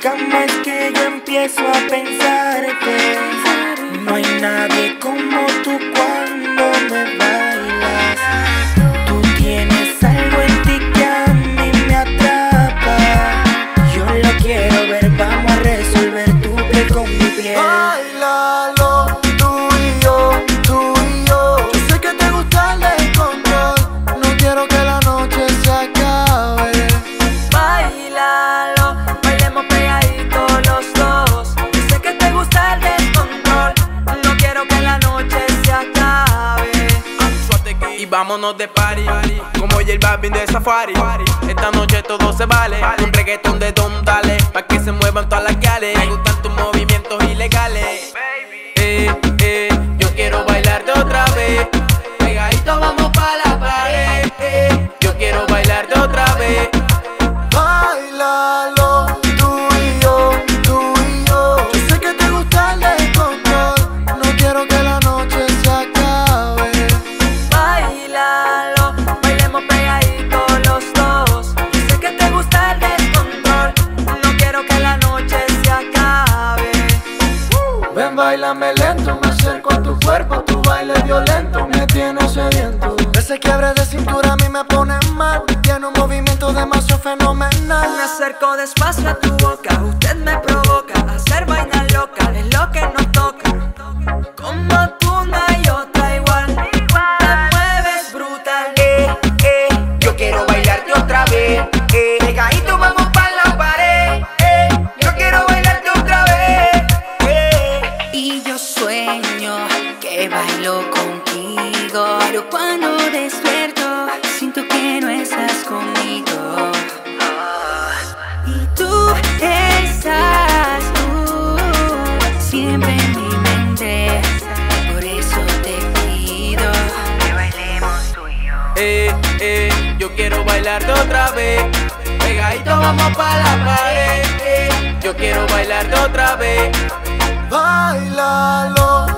cama es que yo empiezo a pensar. y vámonos de party. Como el Balvin de Safari. Esta noche todo se vale. Un reggaetón de don, dale. Lento, me acerco a tu cuerpo, tu baile violento me tiene sediento. Ese quiebre de cintura a mí me pone mal, tiene un movimiento demasiado fenomenal. Me acerco despacio a tu boca, usted me provoca, a hacer vaina loca, es lo que no yo quiero bailarte otra vez. Pegadito vamos pa' la pared. Yo quiero bailarte otra vez. Bailalo.